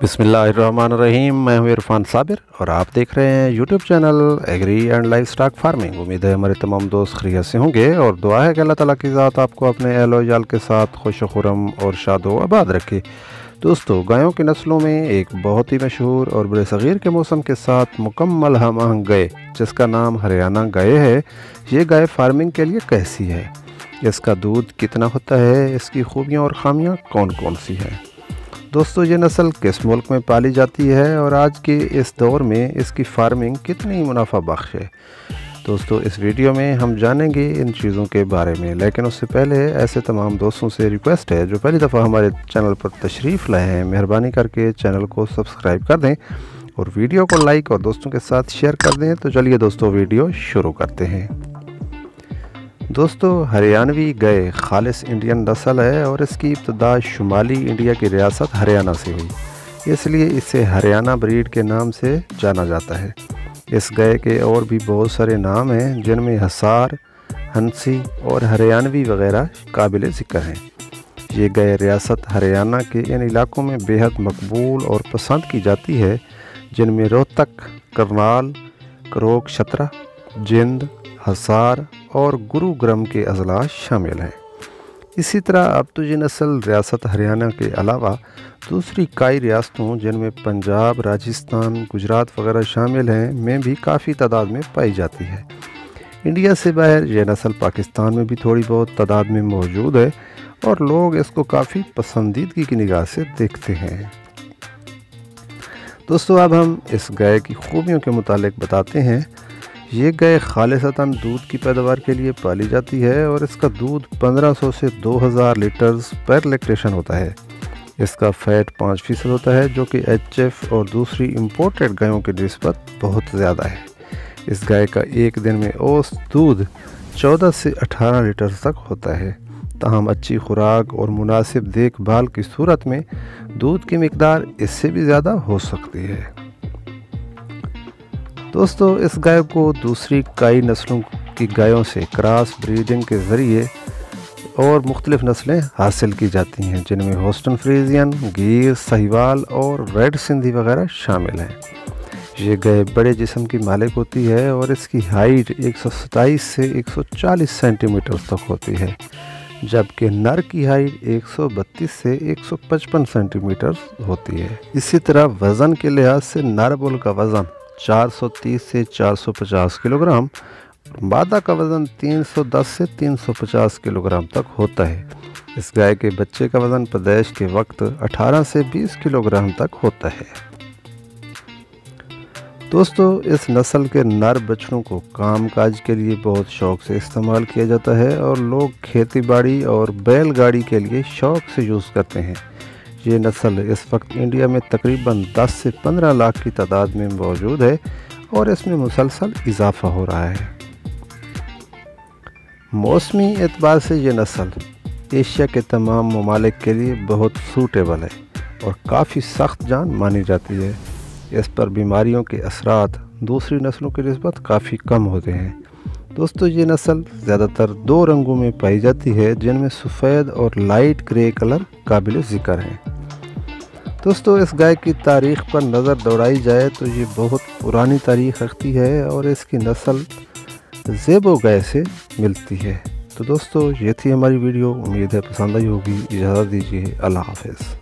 बिसमीम मैं हूँ इरफान साबिर और आप देख रहे हैं YouTube channel agri and livestock farming. उम्मीद है हमारे तमाम दोस्त खरीत से होंगे और दुआ है कि अल्लाह ताला की ज़ात आपको अपने एहलो जाल के साथ खुश, खुरम और शादो आबाद रखे। दोस्तों, गायों की नस्लों में एक बहुत ही मशहूर और बरसग़ीर के मौसम के साथ मुकम्मल हम आहंग गए, जिसका नाम हरियाणा गाय है। ये गाय फ़ार्मिंग के लिए कैसी है? इसका दूध कितना होता है? इसकी खूबियाँ और ख़ामियाँ कौन कौन सी हैं? दोस्तों, ये नस्ल किस मुल्क में पाली जाती है और आज के इस दौर में इसकी फ़ार्मिंग कितनी मुनाफा बख्श है? दोस्तों, इस वीडियो में हम जानेंगे इन चीज़ों के बारे में, लेकिन उससे पहले ऐसे तमाम दोस्तों से रिक्वेस्ट है, जो पहली दफ़ा हमारे चैनल पर तशरीफ़ लाए हैं, मेहरबानी करके चैनल को सब्सक्राइब कर दें और वीडियो को लाइक और दोस्तों के साथ शेयर कर दें। तो चलिए दोस्तों, वीडियो शुरू करते हैं। दोस्तों, हरियाणवी गए खालिस इंडियन नस्ल है और इसकी इब्तदा शुमाली इंडिया की रियासत हरियाणा से हुई। इसलिए इसे हरियाणा ब्रीड के नाम से जाना जाता है। इस गए के और भी बहुत सारे नाम हैं, जिनमें हसार, हँसी और हरियाणवी वगैरह काबिल ज़िक्र हैं। ये गए रियासत हरियाणा के इन इलाकों में बेहद मकबूल और पसंद की जाती है, जिनमें रोहतक, करनाल करोक छतरा, जिंद, हसार और गुरुग्राम के अजला शामिल हैं। इसी तरह अब तो ये नस्ल रियासत हरियाणा के अलावा दूसरी कई रियासतों, जिनमें पंजाब, राजस्थान, गुजरात वगैरह शामिल हैं, में भी काफ़ी तादाद में पाई जाती है। इंडिया से बाहर यह नस्ल पाकिस्तान में भी थोड़ी बहुत तादाद में मौजूद है और लोग इसको काफ़ी पसंदीदगी की निगाह से देखते हैं। दोस्तों, अब हम इस गाय की खूबियों के मुतालिक बताते हैं ये गाय खालिशता दूध की पैदावार के लिए पाली जाती है और इसका दूध 1500 से 2000 लीटर्स पर इलेक्ट्रेशन होता है। इसका फैट पाँच फ़ीसद होता है, जो कि एचएफ और दूसरी इम्पोर्टेड गायों की नस्बत बहुत ज़्यादा है। इस गाय का एक दिन में औस दूध 14 से 18 लीटर तक होता है। तहम अच्छी खुराक और मुनासिब देखभाल की सूरत में दूध की मकदार इससे भी ज़्यादा हो सकती है। दोस्तों, इस गाय को दूसरी कई नस्लों की गायों से क्रॉस ब्रीडिंग के ज़रिए और मुख्तलिफ़ नस्लें हासिल की जाती हैं, जिनमें होस्टन फ्रीजियन, गिर, सहीवाल और रेड सिंधी वगैरह शामिल हैं। ये गाय बड़े जिस्म की मालिक होती है और इसकी हाइट एक सौ सताईस से 140 सेंटीमीटर तक होती है, जबकि नर की हाइट 132 से 155 सेंटीमीटर होती है। इसी तरह वज़न के लिहाज से नर बुल का वज़न 430 से 450 किलोग्राम मादा का वज़न 310 से 350 किलोग्राम तक होता है। इस गाय के बच्चे का वज़न प्रदेश के वक्त 18 से 20 किलोग्राम तक होता है। दोस्तों, इस नस्ल के नर बछड़ों को काम काज के लिए बहुत शौक से इस्तेमाल किया जाता है और लोग खेती बाड़ी और बैलगाड़ी के लिए शौक से यूज़ करते हैं। ये नस्ल इस वक्त इंडिया में तकरीबन 10 से 15 लाख की तादाद में मौजूद है और इसमें मुसलसल इजाफा हो रहा है। मौसमी एतबार से ये नस्ल एशिया के तमाम ममालिक के लिए बहुत सूटेबल है और काफ़ी सख्त जान मानी जाती है। इस पर बीमारियों के असरात दूसरी नस्लों की नस्बत काफ़ी कम होते हैं। दोस्तों, ये नस्ल ज़्यादातर दो रंगों में पाई जाती है, जिनमें सफ़ेद और लाइट ग्रे कलर काबिल ज़िक्र हैं। दोस्तों, इस गाय की तारीख़ पर नज़र दौड़ाई जाए तो ये बहुत पुरानी तारीख़ रखती है और इसकी नस्ल जेबो गाय से मिलती है। तो दोस्तों, ये थी हमारी वीडियो। उम्मीद है पसंद आई होगी। इजाज़त दीजिए। अल्लाह हाफिज़।